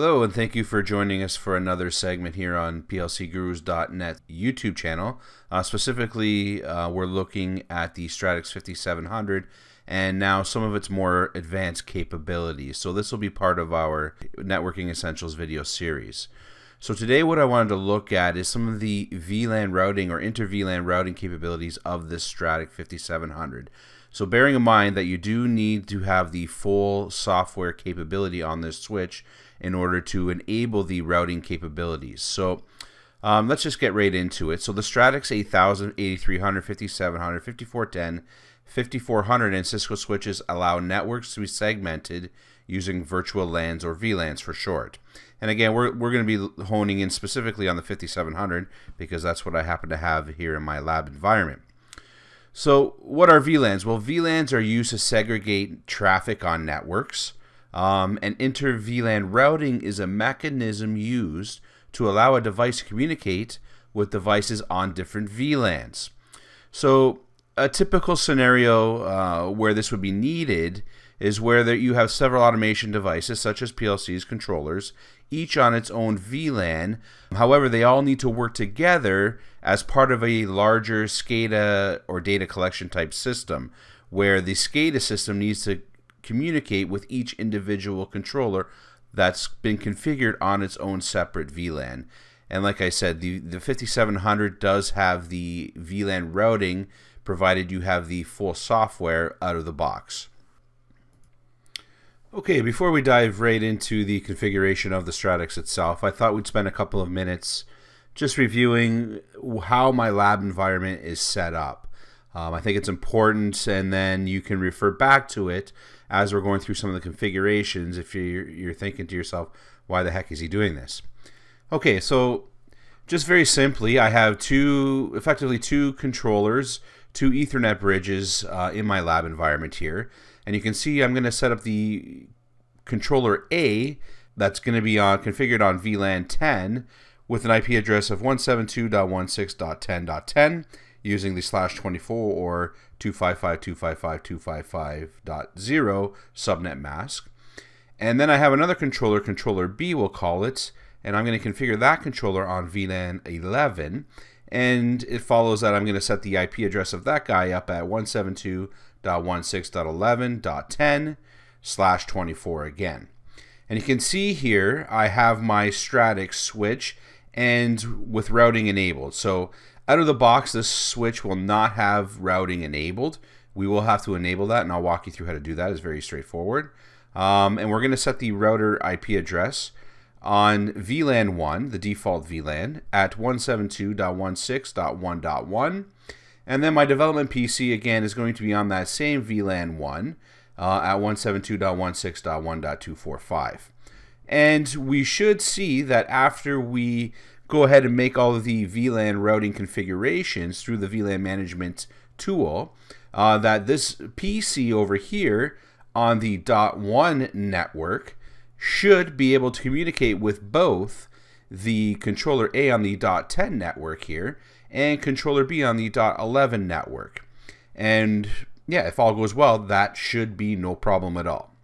Hello, and thank you for joining us for another segment here on PLCGurus.net YouTube channel. Uh, specifically, uh, we're looking at the Stratix 5700 and now some of its more advanced capabilities. So, this will be part of our Networking Essentials video series. So, today, what I wanted to look at is some of the VLAN routing or inter VLAN routing capabilities of this Stratix 5700. So, bearing in mind that you do need to have the full software capability on this switch in order to enable the routing capabilities. So um, let's just get right into it. So the Stratix 8000, 8300, 5700, 5410, 5400 and Cisco switches allow networks to be segmented using virtual LANs or VLANs for short. And again, we're, we're going to be honing in specifically on the 5700 because that's what I happen to have here in my lab environment. So what are VLANs? Well, VLANs are used to segregate traffic on networks. Um, and inter VLAN routing is a mechanism used to allow a device to communicate with devices on different VLANs. So a typical scenario uh, where this would be needed is where there, you have several automation devices such as PLCs, controllers, each on its own VLAN. However, they all need to work together as part of a larger SCADA or data collection type system where the SCADA system needs to communicate with each individual controller that's been configured on its own separate VLAN. And like I said, the, the 5700 does have the VLAN routing provided you have the full software out of the box. Okay, before we dive right into the configuration of the Stratix itself, I thought we'd spend a couple of minutes just reviewing how my lab environment is set up. Um, I think it's important, and then you can refer back to it as we're going through some of the configurations if you're, you're thinking to yourself, why the heck is he doing this? Okay, so just very simply, I have two, effectively two controllers, two Ethernet bridges uh, in my lab environment here. And you can see I'm going to set up the controller A that's going to be on configured on VLAN 10 with an IP address of 172.16.10.10 using the slash 24 or 255.255.255.0 subnet mask. And then I have another controller, controller B we'll call it, and I'm going to configure that controller on VLAN 11. And it follows that I'm going to set the IP address of that guy up at 172.16.11.10 slash 24 again. And you can see here I have my Stratix switch and with routing enabled. So out of the box, this switch will not have routing enabled. We will have to enable that, and I'll walk you through how to do that. It's very straightforward. Um, and we're going to set the router IP address on VLAN 1, the default VLAN, at 172.16.1.1. And then my development PC, again, is going to be on that same VLAN 1 uh, at 172.16.1.245. And we should see that after we go ahead and make all of the VLAN routing configurations through the VLAN management tool, uh, that this PC over here on the dot one network should be able to communicate with both the controller A on the dot 10 network here and controller B on the dot 11 network. And yeah, if all goes well, that should be no problem at all.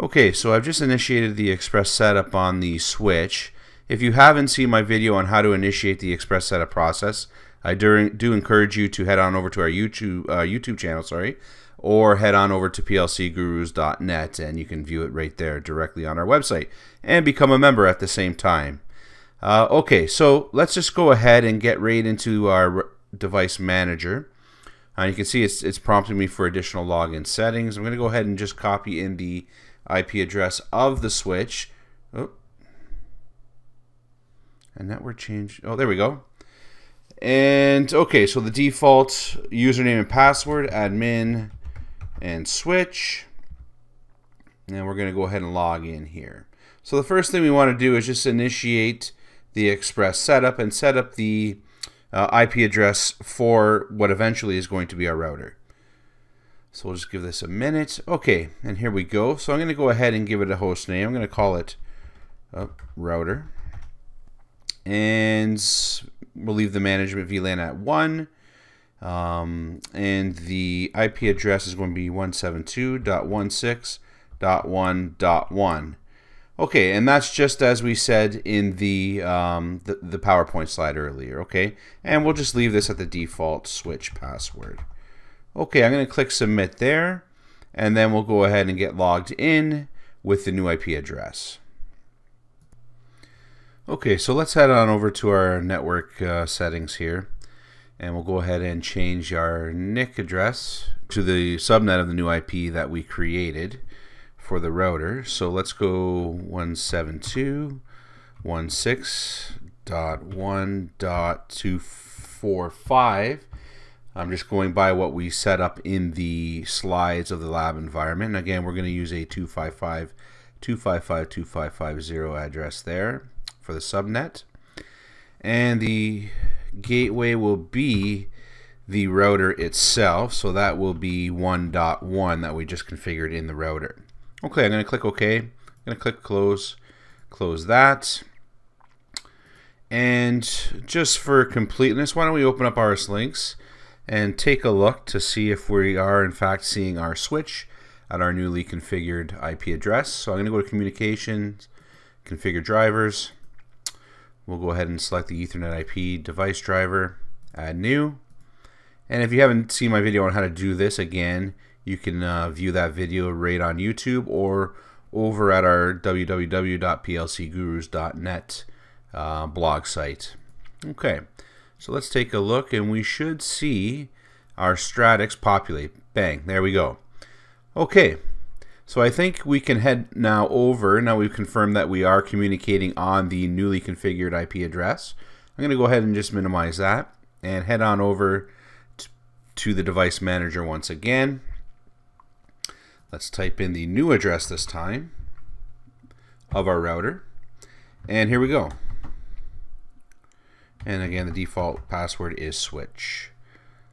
Okay, so I've just initiated the express setup on the switch. If you haven't seen my video on how to initiate the express setup process, I do, do encourage you to head on over to our YouTube uh, YouTube channel, sorry, or head on over to plcgurus.net and you can view it right there directly on our website and become a member at the same time. Uh, okay, so let's just go ahead and get right into our device manager. Uh, you can see it's, it's prompting me for additional login settings. I'm going to go ahead and just copy in the IP address of the switch. Oh, and network change. Oh, there we go. And okay, so the default username and password, admin and switch. And we're going to go ahead and log in here. So the first thing we want to do is just initiate the Express setup and set up the uh, IP address for what eventually is going to be our router. So we'll just give this a minute. Okay, and here we go. So I'm going to go ahead and give it a host name. I'm going to call it uh, router and we'll leave the management VLAN at 1. Um, and the IP address is going to be 172.16.1.1. Okay, and that's just as we said in the, um, the, the PowerPoint slide earlier, okay? And we'll just leave this at the default switch password. Okay, I'm going to click submit there, and then we'll go ahead and get logged in with the new IP address. Okay, so let's head on over to our network uh, settings here, and we'll go ahead and change our NIC address to the subnet of the new IP that we created for the router. So let's go 172.1.1.245. I'm just going by what we set up in the slides of the lab environment. And again, we're going to use a 255 255 2550 address there for the subnet. And the gateway will be the router itself. So that will be 1.1 that we just configured in the router. Okay, I'm going to click OK. I'm going to click close, close that. And just for completeness, why don't we open up RSLinx and take a look to see if we are in fact seeing our switch at our newly configured IP address. So I'm going to go to Communications, Configure Drivers. We'll go ahead and select the Ethernet IP device driver, Add New. And if you haven't seen my video on how to do this, again, you can uh, view that video right on YouTube or over at our www.plcgurus.net uh, blog site. Okay, so let's take a look and we should see our Stratix populate. Bang, there we go. Okay, so I think we can head now over, now we've confirmed that we are communicating on the newly configured IP address. I'm going to go ahead and just minimize that and head on over to the device manager once again. Let's type in the new address this time of our router. And here we go. And again, the default password is switch.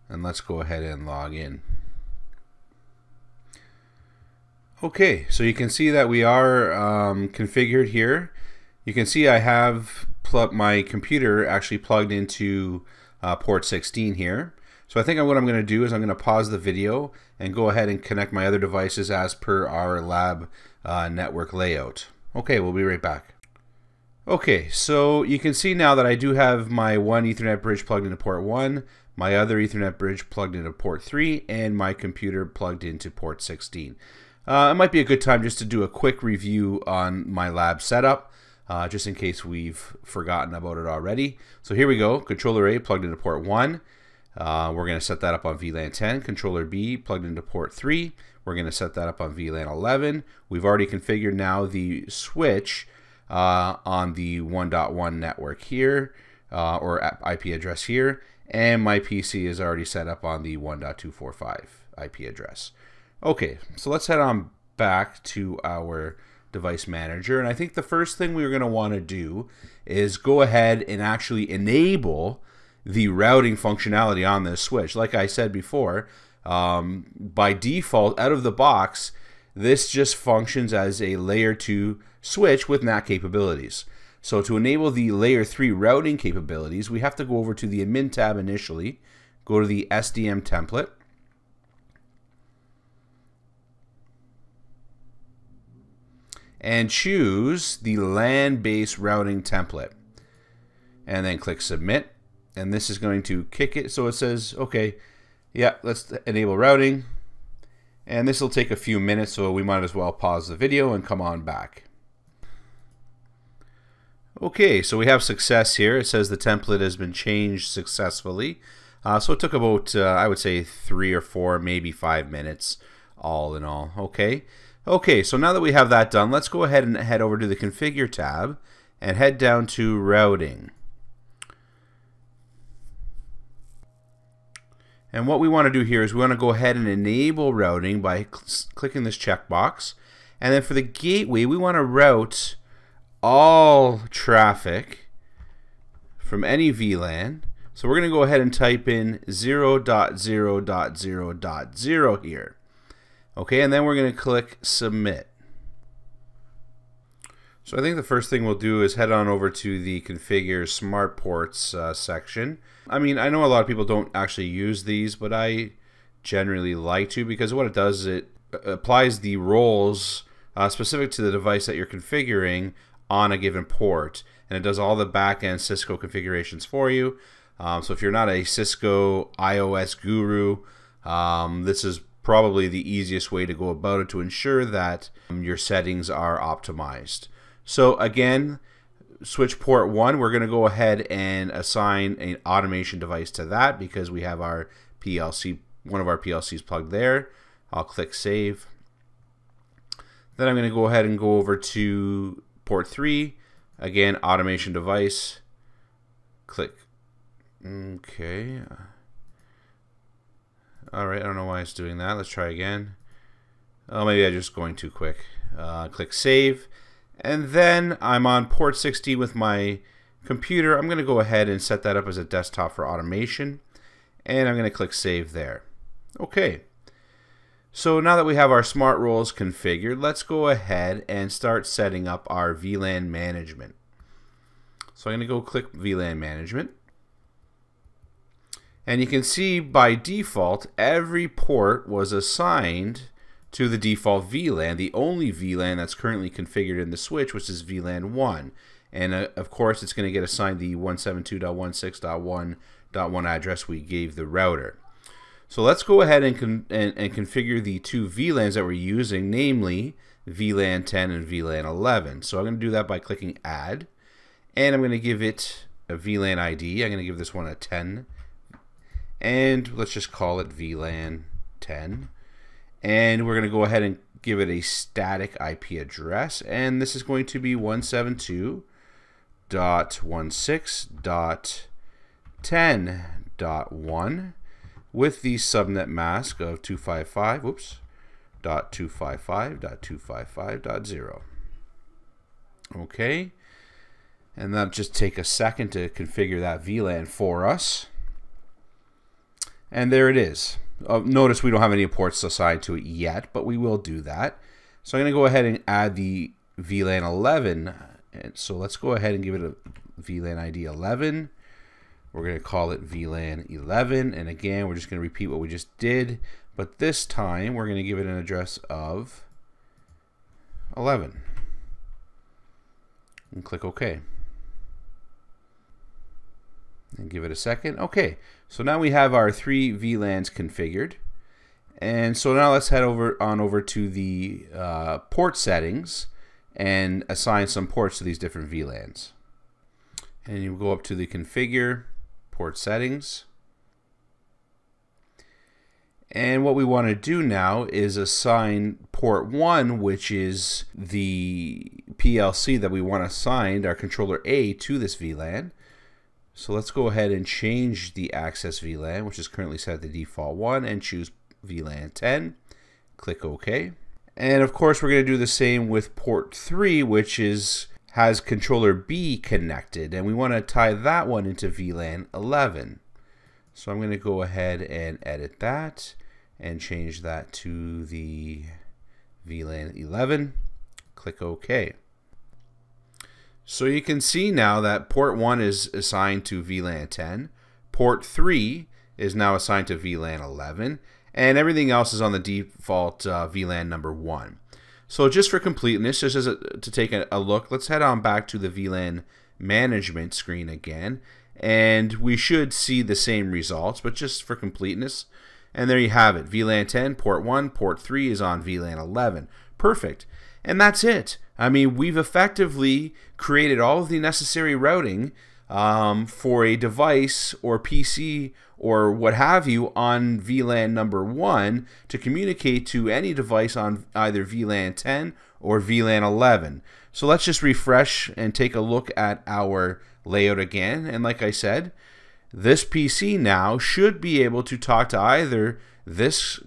And let's go ahead and log in. Okay, so you can see that we are um, configured here. You can see I have my computer actually plugged into uh, port 16 here. So I think what I'm going to do is I'm going to pause the video and go ahead and connect my other devices as per our lab uh, network layout. Okay, we'll be right back. Okay, so you can see now that I do have my one Ethernet bridge plugged into port 1, my other Ethernet bridge plugged into port 3, and my computer plugged into port 16. Uh, it might be a good time just to do a quick review on my lab setup, uh, just in case we've forgotten about it already. So here we go, controller A plugged into port 1, uh, we're going to set that up on VLAN 10. Controller B plugged into port 3. We're going to set that up on VLAN 11. We've already configured now the switch uh, on the 1.1 network here, uh, or IP address here. And my PC is already set up on the 1.245 IP address. Okay, so let's head on back to our device manager. And I think the first thing we're going to want to do is go ahead and actually enable the routing functionality on this switch. Like I said before, um, by default, out of the box, this just functions as a layer 2 switch with NAT capabilities. So to enable the layer 3 routing capabilities, we have to go over to the admin tab initially, go to the SDM template, and choose the LAN-based routing template. And then click submit and this is going to kick it. So it says okay yeah let's enable routing. And this will take a few minutes so we might as well pause the video and come on back. Okay so we have success here. It says the template has been changed successfully. Uh, so it took about uh, I would say three or four maybe five minutes all in all. Okay. Okay so now that we have that done let's go ahead and head over to the configure tab and head down to routing And what we want to do here is we want to go ahead and enable routing by cl clicking this checkbox. And then for the gateway, we want to route all traffic from any VLAN. So we're going to go ahead and type in 0.0.0.0 here. Okay, and then we're going to click submit. So I think the first thing we'll do is head on over to the configure smart ports uh, section. I mean, I know a lot of people don't actually use these, but I generally like to because what it does is it uh, applies the roles uh, specific to the device that you're configuring on a given port. And it does all the back-end Cisco configurations for you. Um, so if you're not a Cisco IOS guru, um, this is probably the easiest way to go about it to ensure that um, your settings are optimized. So again, switch port 1, we're going to go ahead and assign an automation device to that because we have our PLC, one of our PLCs plugged there. I'll click save. Then I'm going to go ahead and go over to port 3. Again, automation device. Click. Okay. Alright, I don't know why it's doing that. Let's try again. Oh, maybe I'm just going too quick. Uh, click save. And then I'm on port 60 with my computer. I'm going to go ahead and set that up as a desktop for automation. And I'm going to click save there. Okay. So now that we have our smart roles configured, let's go ahead and start setting up our VLAN management. So I'm going to go click VLAN management. And you can see by default, every port was assigned to the default VLAN, the only VLAN that's currently configured in the switch, which is VLAN 1. And uh, of course, it's going to get assigned the 172.16.1.1 address we gave the router. So let's go ahead and, and, and configure the two VLANs that we're using, namely VLAN 10 and VLAN 11. So I'm going to do that by clicking Add, and I'm going to give it a VLAN ID. I'm going to give this one a 10, and let's just call it VLAN 10. And we're going to go ahead and give it a static IP address, and this is going to be 172.16.10.1 with the subnet mask of 255, whoops, dot 255 dot 255 dot 0. Okay, and that'll just take a second to configure that VLAN for us. And there it is. Uh, notice we don't have any ports assigned to it yet, but we will do that. So I'm going to go ahead and add the VLAN 11. And so let's go ahead and give it a VLAN ID 11. We're going to call it VLAN 11. And again, we're just going to repeat what we just did. But this time, we're going to give it an address of 11. And click OK. And give it a second. Okay, so now we have our three VLANs configured. And so now let's head over on over to the uh, port settings and assign some ports to these different VLANs. And you go up to the configure port settings. And what we want to do now is assign port 1, which is the PLC that we want assigned, our controller A, to this VLAN. So let's go ahead and change the access VLAN, which is currently set to default 1, and choose VLAN 10. Click OK. And of course, we're going to do the same with port 3, which is has controller B connected and we want to tie that one into VLAN 11. So I'm going to go ahead and edit that and change that to the VLAN 11. Click OK. So you can see now that port 1 is assigned to VLAN 10, port 3 is now assigned to VLAN 11, and everything else is on the default uh, VLAN number 1. So just for completeness, just as a, to take a, a look, let's head on back to the VLAN management screen again. And we should see the same results, but just for completeness. And there you have it. VLAN 10, port 1, port 3 is on VLAN 11. Perfect. And that's it. I mean, we've effectively created all of the necessary routing um, for a device or PC or what have you on VLAN number one to communicate to any device on either VLAN 10 or VLAN 11. So let's just refresh and take a look at our layout again. And like I said, this PC now should be able to talk to either this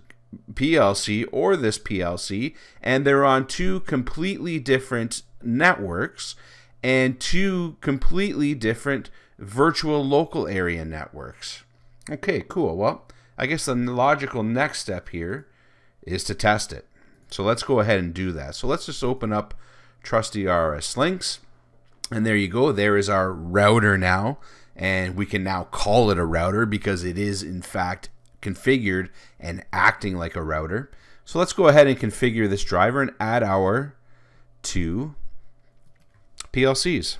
PLC or this PLC, and they're on two completely different networks and two completely different virtual local area networks. Okay, cool. Well, I guess the logical next step here is to test it. So let's go ahead and do that. So let's just open up trusty RSLinx. And there you go. There is our router now. And we can now call it a router because it is in fact configured and acting like a router. So let's go ahead and configure this driver and add our two PLCs.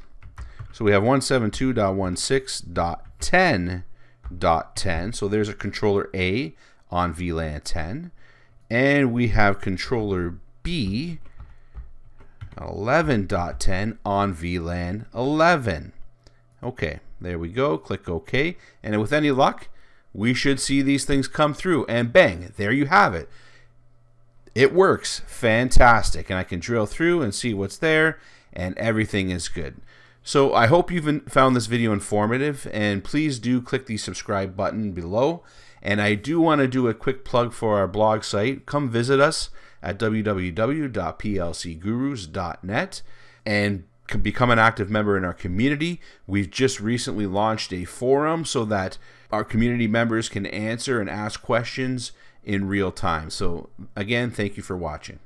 So we have 172.16.10.10. So there's a controller A on VLAN 10. And we have controller B 11.10 on VLAN 11. Okay, there we go. Click OK. And with any luck, we should see these things come through. And bang, there you have it. It works fantastic. And I can drill through and see what's there, and everything is good. So I hope you've found this video informative, and please do click the subscribe button below. And I do want to do a quick plug for our blog site. Come visit us at www.plcgurus.net and become an active member in our community. We've just recently launched a forum so that our community members can answer and ask questions in real time. So, again, thank you for watching.